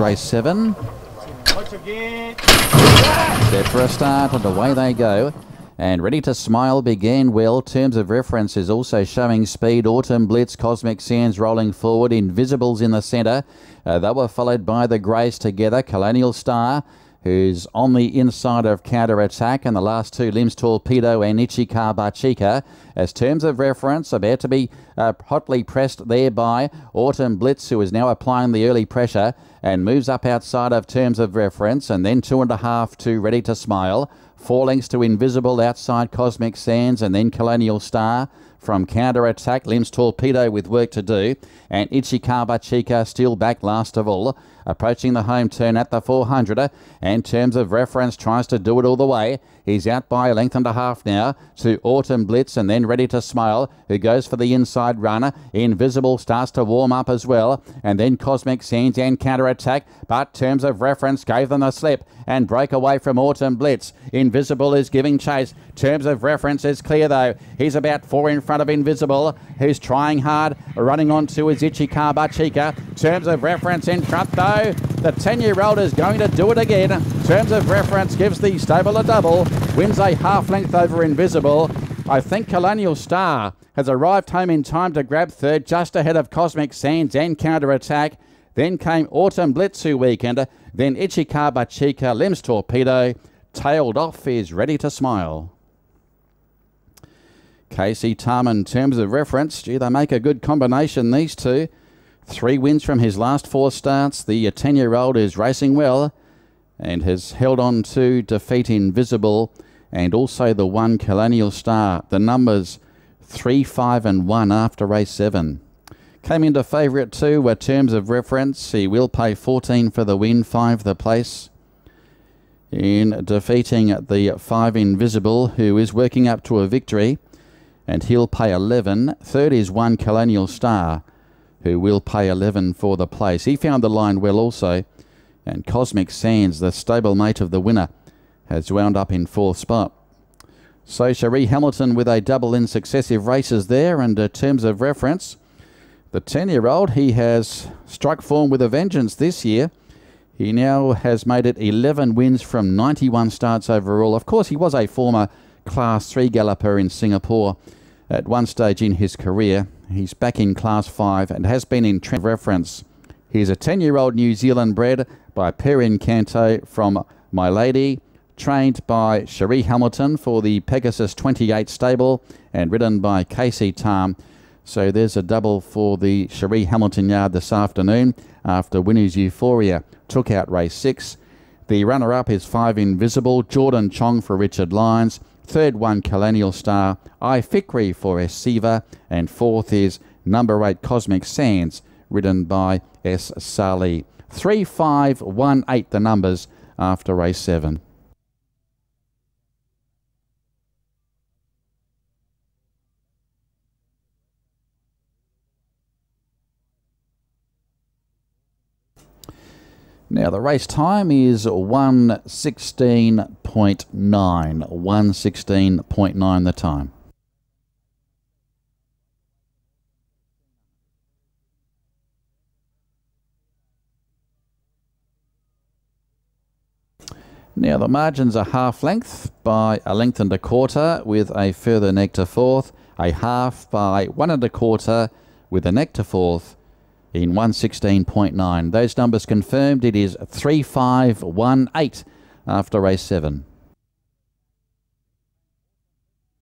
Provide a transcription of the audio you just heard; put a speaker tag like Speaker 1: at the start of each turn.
Speaker 1: race seven. Set for a start and away they go. And ready to smile began well. Terms of reference is also showing speed. Autumn Blitz, Cosmic Sands rolling forward. Invisibles in the centre. Uh, they were followed by the Greys together. Colonial Star who's on the inside of counter attack, and the last two Lim's Torpedo and Ichika Bachika. As terms of reference, about to be uh, hotly pressed there by Autumn Blitz, who is now applying the early pressure and moves up outside of terms of reference, and then two and a half to Ready to Smile. Four lengths to Invisible outside Cosmic Sands, and then Colonial Star from counter attack. Lim's Torpedo with work to do, and Ichikaba Chica still back last of all approaching the home turn at the 400 and terms of reference tries to do it all the way. He's out by a length and a half now to autumn blitz and then ready to smile who goes for the inside runner. Invisible starts to warm up as well. And then cosmic sands and counter attack but terms of reference gave them a slip and broke away from autumn blitz. Invisible is giving chase. Terms of reference is clear though. He's about four in front of invisible who's trying hard running on to his Ichikaba Chica terms of reference in front though the 10-year-old is going to do it again. Terms of reference gives the stable a double. Wins a half length over Invisible. I think Colonial Star has arrived home in time to grab third, just ahead of Cosmic Sands and Counter Attack. Then came Autumn Blitzu Weekend. Then Ichikaba Chica, Lim's Torpedo. Tailed off is ready to smile. Casey Tarman, terms of reference, gee, they make a good combination, these two. Three wins from his last four starts. The 10 year old is racing well and has held on to defeat Invisible and also the one Colonial Star. The numbers 3, 5, and 1 after race 7. Came into favourite two were terms of reference. He will pay 14 for the win, 5 the place. In defeating the 5 Invisible, who is working up to a victory, and he'll pay 11. Third is 1 Colonial Star who will pay 11 for the place. He found the line well also. And Cosmic Sands, the stablemate of the winner, has wound up in fourth spot. So Cherie Hamilton with a double in successive races there. And in terms of reference, the 10-year-old, he has struck form with a vengeance this year. He now has made it 11 wins from 91 starts overall. Of course, he was a former Class 3 galloper in Singapore at one stage in his career. He's back in Class 5 and has been in trend reference. He's a 10-year-old New Zealand bred by Per Incanto from My Lady, trained by Cherie Hamilton for the Pegasus 28 stable and ridden by Casey Tam. So there's a double for the Cherie Hamilton yard this afternoon after Winner's Euphoria took out race 6. The runner-up is 5 Invisible, Jordan Chong for Richard Lyons, Third one, Colonial Star. I Fikri for Siva, And fourth is number eight, Cosmic Sands, written by S. Sali. 3518 the numbers after race seven. Now the race time is 116.9. 116.9 the time. Now the margins are half length by a length and a quarter with a further neck to fourth, a half by one and a quarter with a neck to fourth, in 116.9. Those numbers confirmed. It is 3518 after race 7.